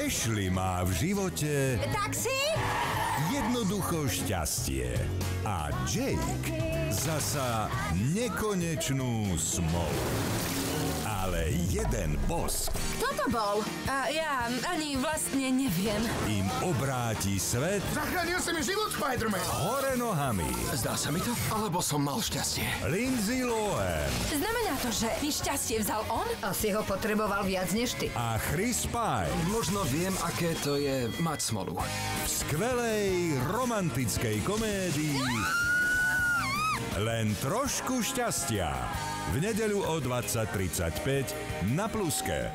Ashley má v živote Taxi? jednoducho šťastie. A Jake zasa nekonečnú smolu. Jeden bosk Kto to bol? A ja ani vlastne neviem. im obráti svet Zachránil si mi život, Spider-Man! hore nohami. Zdá sa mi to? Alebo som mal šťastie? Lindsay Lohan Znamená to, že mi šťastie vzal on? Asi ho potreboval viac než ty. a Chris Pine Možno viem, aké to je mať smolu. v skvelej romantickej komédii Len trošku šťastia. V nedeľu o 20.35 na Pluske.